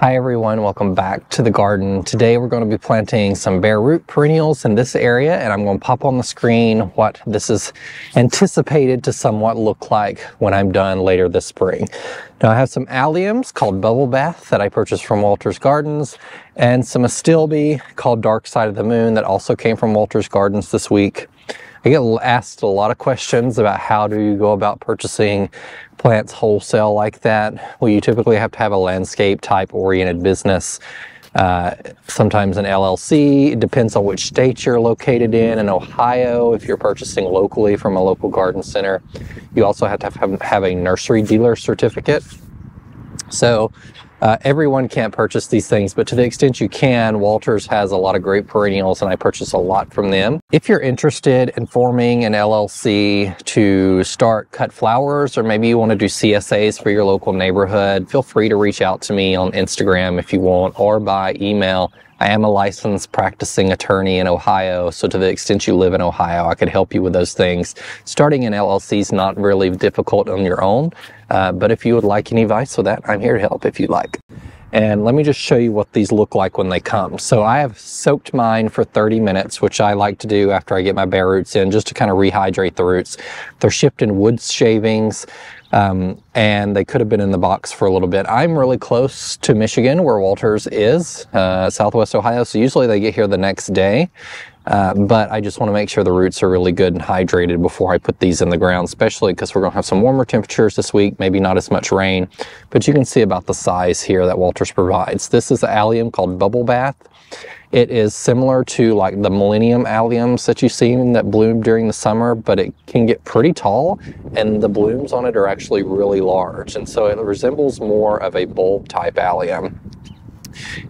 Hi everyone, welcome back to the garden. Today we're going to be planting some bare root perennials in this area and I'm going to pop on the screen what this is anticipated to somewhat look like when I'm done later this spring. Now I have some alliums called Bubble Bath that I purchased from Walters Gardens and some astilbe called Dark Side of the Moon that also came from Walters Gardens this week. I get asked a lot of questions about how do you go about purchasing plants wholesale like that. Well, you typically have to have a landscape type oriented business. Uh, sometimes an LLC. It depends on which state you're located in. In Ohio, if you're purchasing locally from a local garden center, you also have to have, have a nursery dealer certificate. So uh, everyone can't purchase these things, but to the extent you can, Walters has a lot of great perennials and I purchase a lot from them. If you're interested in forming an LLC to start cut flowers, or maybe you want to do CSAs for your local neighborhood, feel free to reach out to me on Instagram if you want or by email I am a licensed practicing attorney in Ohio, so to the extent you live in Ohio, I could help you with those things. Starting an LLC is not really difficult on your own, uh, but if you would like any advice with that, I'm here to help if you like. And let me just show you what these look like when they come. So I have soaked mine for 30 minutes, which I like to do after I get my bare roots in, just to kind of rehydrate the roots. They're shipped in wood shavings. Um, and they could have been in the box for a little bit. I'm really close to Michigan where Walters is, uh, Southwest Ohio, so usually they get here the next day. Uh, but I just want to make sure the roots are really good and hydrated before I put these in the ground, especially because we're going to have some warmer temperatures this week, maybe not as much rain. But you can see about the size here that Walters provides. This is an allium called Bubble Bath. It is similar to like the Millennium alliums that you've seen that bloom during the summer, but it can get pretty tall and the blooms on it are actually really large. And so it resembles more of a bulb type allium.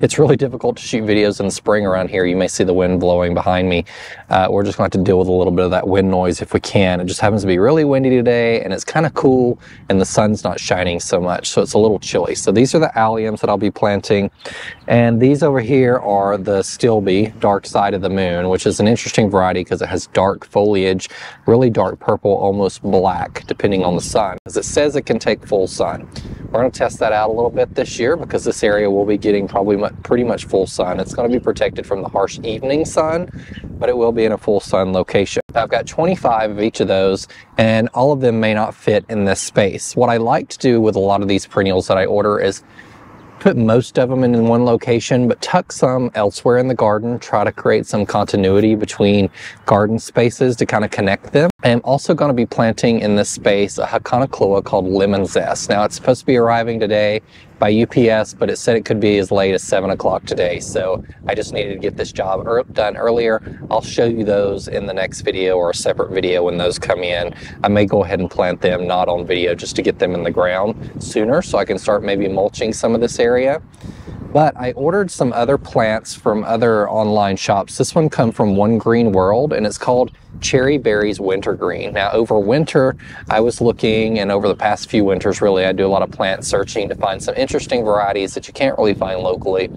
It's really difficult to shoot videos in the spring around here. You may see the wind blowing behind me. Uh, we're just going to have to deal with a little bit of that wind noise if we can. It just happens to be really windy today and it's kind of cool and the sun's not shining so much. So it's a little chilly. So these are the alliums that I'll be planting. And these over here are the astilbe, dark side of the moon, which is an interesting variety because it has dark foliage, really dark purple, almost black, depending on the sun. As it says, it can take full sun. We're going to test that out a little bit this year because this area will be getting probably pretty much full sun. It's going to be protected from the harsh evening sun, but it will be in a full sun location. I've got 25 of each of those and all of them may not fit in this space. What I like to do with a lot of these perennials that I order is put most of them in one location, but tuck some elsewhere in the garden, try to create some continuity between garden spaces to kind of connect them. I'm also going to be planting in this space a Hakonechloa called Lemon Zest. Now it's supposed to be arriving today by UPS, but it said it could be as late as 7 o'clock today. So I just needed to get this job er done earlier. I'll show you those in the next video or a separate video when those come in. I may go ahead and plant them not on video just to get them in the ground sooner so I can start maybe mulching some of this area. But I ordered some other plants from other online shops. This one come from One Green World and it's called Cherry Berries Wintergreen. Now over winter, I was looking and over the past few winters really, I do a lot of plant searching to find some interesting varieties that you can't really find locally.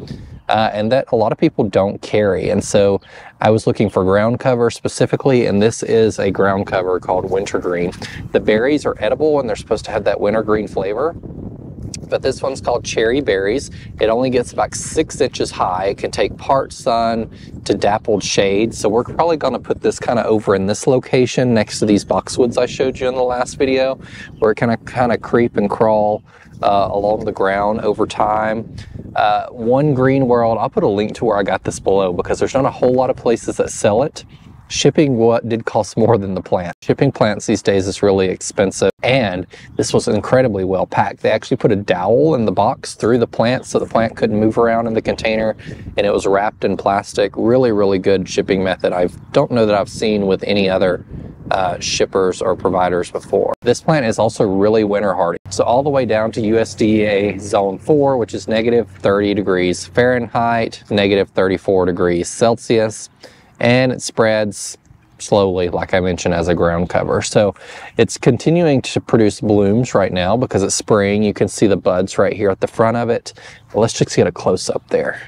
Uh, and that a lot of people don't carry. And so I was looking for ground cover specifically, and this is a ground cover called Wintergreen. The berries are edible and they're supposed to have that wintergreen flavor but this one's called Cherry Berries. It only gets about six inches high. It can take part sun to dappled shade. So we're probably gonna put this kind of over in this location next to these boxwoods I showed you in the last video, where it kind of kind of creep and crawl uh, along the ground over time. Uh, One Green World, I'll put a link to where I got this below because there's not a whole lot of places that sell it. Shipping what did cost more than the plant. Shipping plants these days is really expensive and this was incredibly well packed. They actually put a dowel in the box through the plant so the plant couldn't move around in the container and it was wrapped in plastic. Really, really good shipping method. I don't know that I've seen with any other uh, shippers or providers before. This plant is also really winter hardy. So all the way down to USDA zone 4, which is negative 30 degrees Fahrenheit, negative 34 degrees Celsius and it spreads slowly, like I mentioned, as a ground cover. So it's continuing to produce blooms right now because it's spring. You can see the buds right here at the front of it. let's just get a close up there.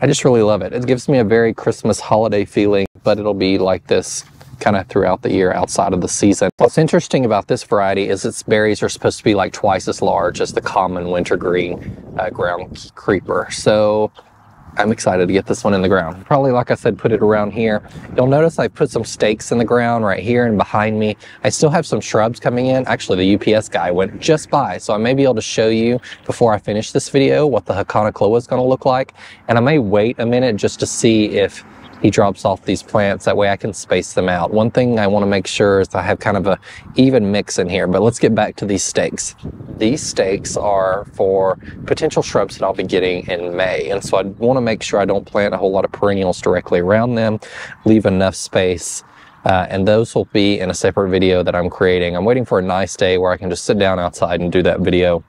I just really love it. It gives me a very Christmas holiday feeling, but it'll be like this kind of throughout the year outside of the season. What's interesting about this variety is its berries are supposed to be like twice as large as the common wintergreen uh, ground creeper. So I'm excited to get this one in the ground. Probably, like I said, put it around here. You'll notice I put some stakes in the ground right here and behind me. I still have some shrubs coming in. Actually, the UPS guy went just by, so I may be able to show you before I finish this video what the Hakonechloa is going to look like. And I may wait a minute just to see if he drops off these plants. That way I can space them out. One thing I want to make sure is I have kind of a even mix in here, but let's get back to these stakes. These stakes are for potential shrubs that I'll be getting in May. And so I want to make sure I don't plant a whole lot of perennials directly around them, leave enough space uh, and those will be in a separate video that I'm creating. I'm waiting for a nice day where I can just sit down outside and do that video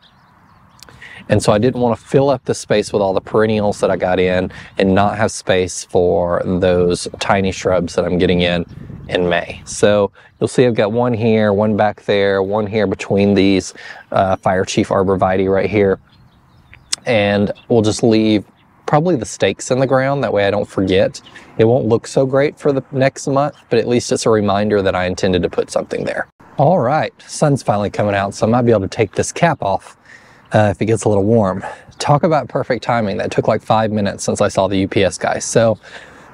and so I didn't want to fill up the space with all the perennials that I got in and not have space for those tiny shrubs that I'm getting in in May. So you'll see I've got one here, one back there, one here between these uh, Fire Chief Arborvitae right here. And we'll just leave probably the stakes in the ground. That way I don't forget. It won't look so great for the next month, but at least it's a reminder that I intended to put something there. All right, sun's finally coming out, so I might be able to take this cap off uh, if it gets a little warm. Talk about perfect timing. That took like five minutes since I saw the UPS guy. So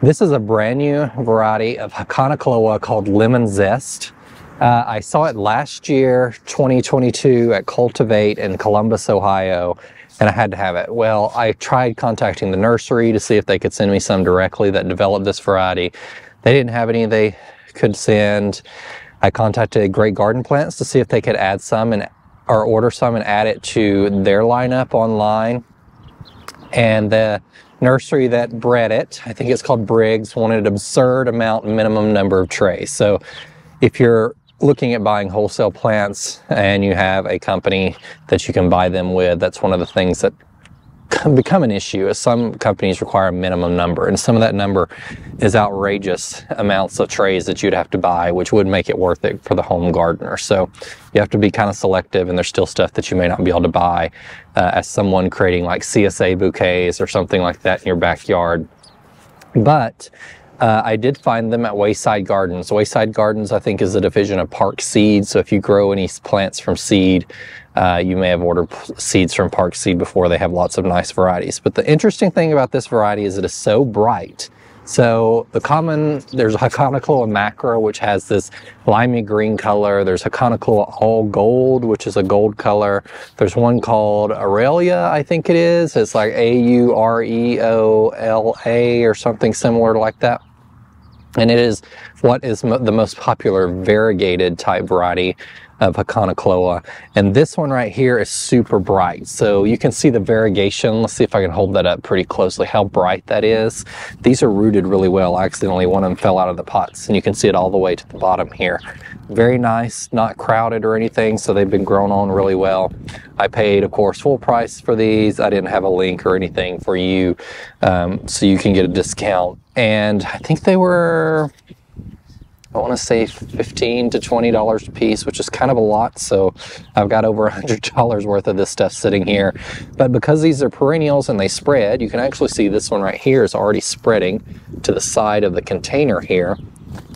this is a brand new variety of Hakonechloa called Lemon Zest. Uh, I saw it last year, 2022, at Cultivate in Columbus, Ohio, and I had to have it. Well, I tried contacting the nursery to see if they could send me some directly that developed this variety. They didn't have any they could send. I contacted Great Garden Plants to see if they could add some and or order some and add it to their lineup online. And the nursery that bred it, I think it's called Briggs, wanted an absurd amount minimum number of trays. So if you're looking at buying wholesale plants and you have a company that you can buy them with, that's one of the things that become an issue as some companies require a minimum number and some of that number is outrageous amounts of trays that you'd have to buy which would make it worth it for the home gardener. So you have to be kind of selective and there's still stuff that you may not be able to buy uh, as someone creating like CSA bouquets or something like that in your backyard. But uh, I did find them at Wayside Gardens. Wayside Gardens, I think, is a division of Park Seed. So if you grow any plants from seed, uh, you may have ordered seeds from Park Seed before. They have lots of nice varieties. But the interesting thing about this variety is it is so bright. So the common, there's Hakonechloa macro, which has this limey green color. There's Hakonechloa all gold, which is a gold color. There's one called Aureola, I think it is. It's like A-U-R-E-O-L-A or something similar like that. And it is what is mo the most popular variegated type variety of Hakonechloa. And this one right here is super bright. So you can see the variegation. Let's see if I can hold that up pretty closely, how bright that is. These are rooted really well. I accidentally, one of them fell out of the pots and you can see it all the way to the bottom here. Very nice, not crowded or anything. So they've been grown on really well. I paid, of course, full price for these. I didn't have a link or anything for you. Um, so you can get a discount. And I think they were I want to say 15 to $20 a piece, which is kind of a lot. So I've got over a $100 worth of this stuff sitting here. But because these are perennials and they spread, you can actually see this one right here is already spreading to the side of the container here.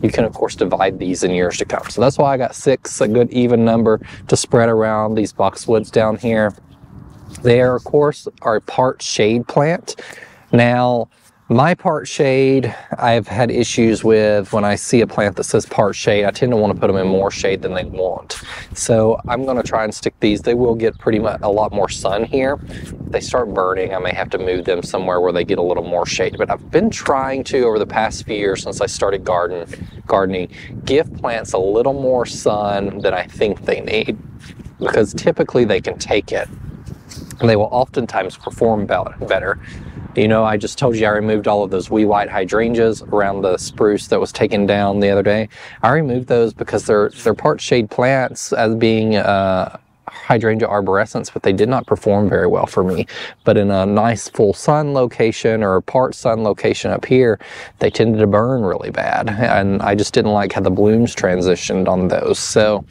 You can, of course, divide these in years to come. So that's why I got six, a good even number to spread around these boxwoods down here. They are, of course, are part shade plant. Now, my part shade, I've had issues with when I see a plant that says part shade, I tend to want to put them in more shade than they want. So I'm going to try and stick these. They will get pretty much a lot more sun here. If they start burning, I may have to move them somewhere where they get a little more shade. But I've been trying to, over the past few years since I started garden, gardening, give plants a little more sun than I think they need because typically they can take it and they will oftentimes perform better. You know, I just told you I removed all of those wee white hydrangeas around the spruce that was taken down the other day. I removed those because they're they're part shade plants as being uh, hydrangea arborescens, but they did not perform very well for me. But in a nice full sun location or part sun location up here, they tended to burn really bad. And I just didn't like how the blooms transitioned on those. So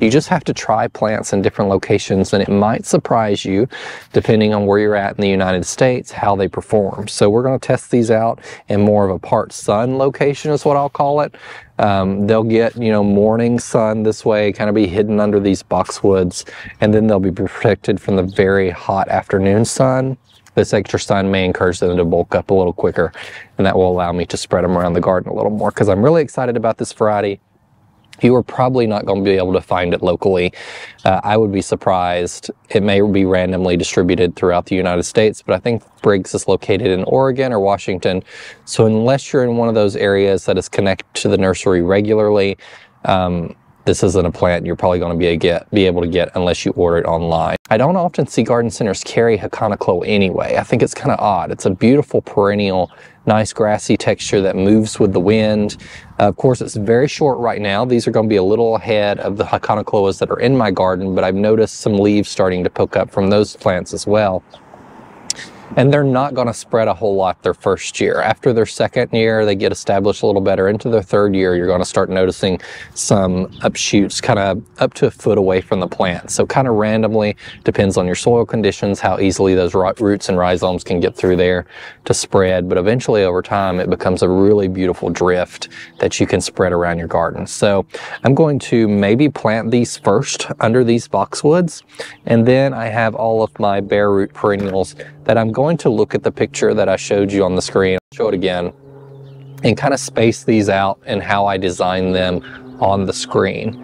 You just have to try plants in different locations and it might surprise you depending on where you're at in the United States, how they perform. So we're gonna test these out in more of a part sun location is what I'll call it. Um, they'll get, you know, morning sun this way, kind of be hidden under these boxwoods, and then they'll be protected from the very hot afternoon sun. This extra sun may encourage them to bulk up a little quicker, and that will allow me to spread them around the garden a little more because I'm really excited about this variety you are probably not going to be able to find it locally. Uh, I would be surprised. It may be randomly distributed throughout the United States, but I think Briggs is located in Oregon or Washington. So unless you're in one of those areas that is connected to the nursery regularly, um, this isn't a plant you're probably going to be, get, be able to get unless you order it online. I don't often see garden centers carry Hakonoklo anyway. I think it's kind of odd. It's a beautiful perennial, nice grassy texture that moves with the wind. Uh, of course, it's very short right now. These are going to be a little ahead of the Hakonechloas that are in my garden, but I've noticed some leaves starting to poke up from those plants as well and they're not going to spread a whole lot their first year. After their second year, they get established a little better. Into their third year, you're going to start noticing some upshoots kind of up to a foot away from the plant. So kind of randomly, depends on your soil conditions, how easily those roots and rhizomes can get through there to spread. But eventually over time, it becomes a really beautiful drift that you can spread around your garden. So I'm going to maybe plant these first under these boxwoods. And then I have all of my bare root perennials that I'm going to look at the picture that I showed you on the screen, I'll show it again, and kind of space these out and how I design them on the screen.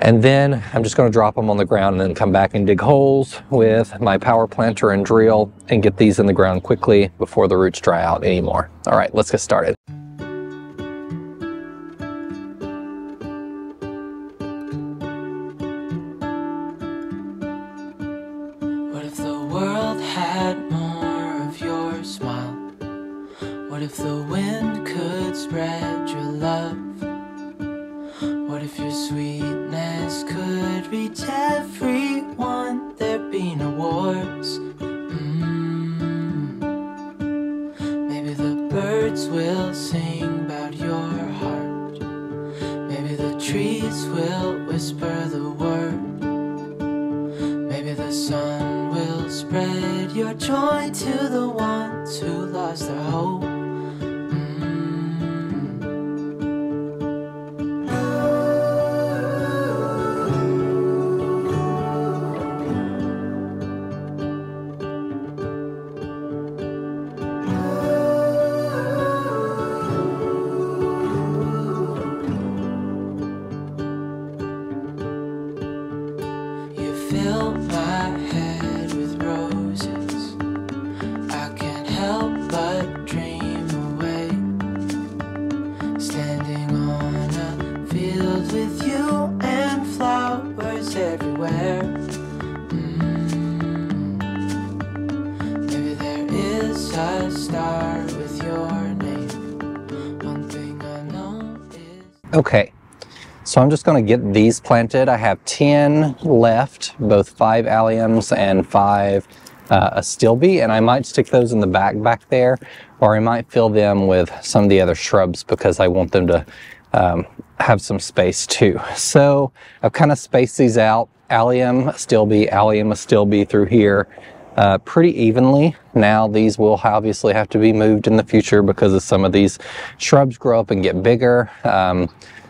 And then I'm just going to drop them on the ground and then come back and dig holes with my power planter and drill and get these in the ground quickly before the roots dry out anymore. All right, let's get started. What if the wind could spread spread your joy to the ones who lost their hope. Okay. So I'm just going to get these planted. I have 10 left, both five alliums and five uh, astilbe, and I might stick those in the back back there, or I might fill them with some of the other shrubs because I want them to um, have some space too. So I've kind of spaced these out, allium, astilbe, allium, astilbe through here. Uh, pretty evenly. Now these will obviously have to be moved in the future because of some of these shrubs grow up and get bigger. Um,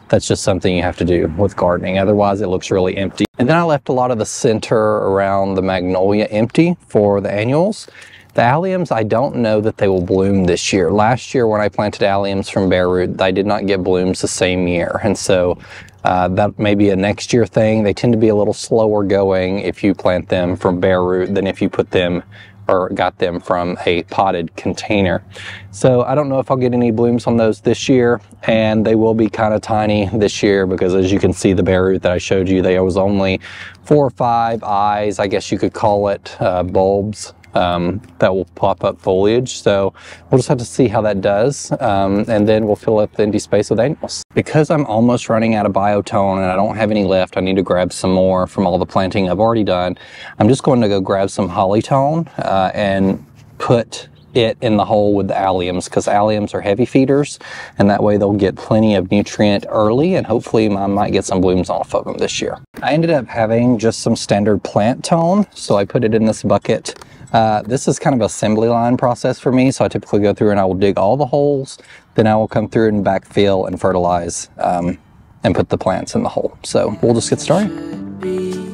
that's just something you have to do with gardening. Otherwise, it looks really empty. And then I left a lot of the center around the magnolia empty for the annuals. The alliums, I don't know that they will bloom this year. Last year when I planted alliums from bare root, I did not get blooms the same year. And so uh, that may be a next year thing. They tend to be a little slower going if you plant them from bare root than if you put them or got them from a potted container. So I don't know if I'll get any blooms on those this year and they will be kind of tiny this year because as you can see the bare root that I showed you, they was only four or five eyes, I guess you could call it, uh, bulbs um, that will pop up foliage. So we'll just have to see how that does. Um, and then we'll fill up the empty space with annuals. Because I'm almost running out of Bio-tone and I don't have any left, I need to grab some more from all the planting I've already done. I'm just going to go grab some Holly-tone uh, and put it in the hole with the alliums because alliums are heavy feeders and that way they'll get plenty of nutrient early and hopefully I might get some blooms off of them this year. I ended up having just some standard plant tone so I put it in this bucket. Uh, this is kind of assembly line process for me so I typically go through and I will dig all the holes then I will come through and backfill and fertilize um, and put the plants in the hole. So we'll just get started.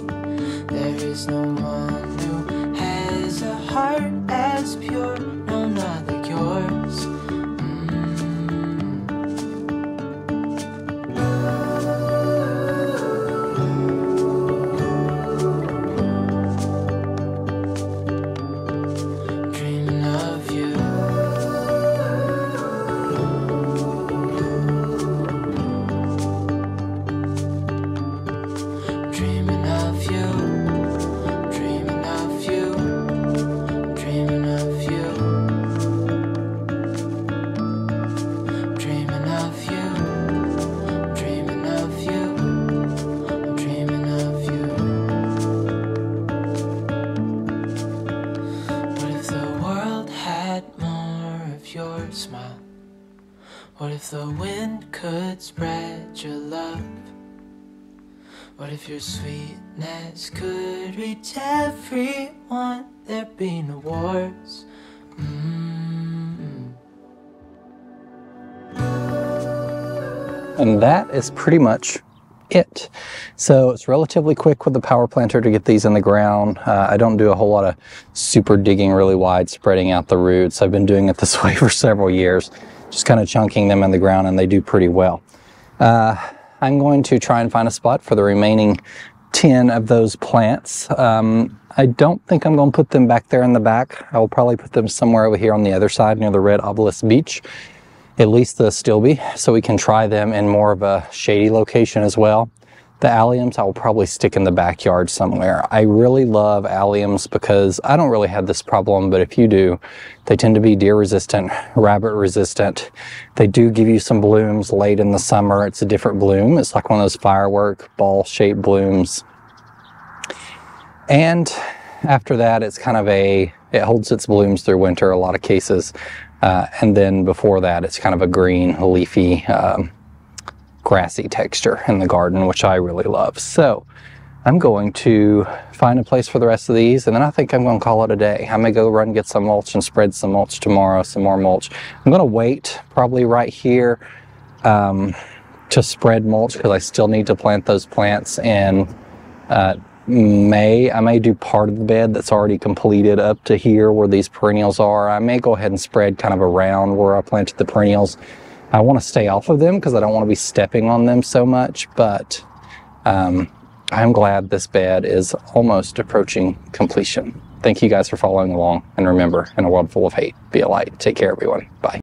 What if your sweetness could reach everyone? There'd be no wars. Mm-hmm. And that is pretty much it. So it's relatively quick with the power planter to get these in the ground. Uh, I don't do a whole lot of super digging really wide, spreading out the roots. I've been doing it this way for several years just kind of chunking them in the ground and they do pretty well. Uh, I'm going to try and find a spot for the remaining 10 of those plants. Um, I don't think I'm going to put them back there in the back. I will probably put them somewhere over here on the other side near the red obelisk beech, at least the Stilbey, so we can try them in more of a shady location as well. The alliums I will probably stick in the backyard somewhere. I really love alliums because I don't really have this problem, but if you do, they tend to be deer resistant, rabbit resistant. They do give you some blooms late in the summer. It's a different bloom. It's like one of those firework ball shaped blooms. And after that, it's kind of a, it holds its blooms through winter, a lot of cases. Uh, and then before that, it's kind of a green, leafy, um, grassy texture in the garden, which I really love. So I'm going to find a place for the rest of these and then I think I'm going to call it a day. I may go run get some mulch and spread some mulch tomorrow, some more mulch. I'm going to wait probably right here um, to spread mulch because I still need to plant those plants in uh, May. I may do part of the bed that's already completed up to here where these perennials are. I may go ahead and spread kind of around where I planted the perennials I want to stay off of them because I don't want to be stepping on them so much, but um, I'm glad this bed is almost approaching completion. Thank you guys for following along. And remember, in a world full of hate, be a light. Take care, everyone. Bye.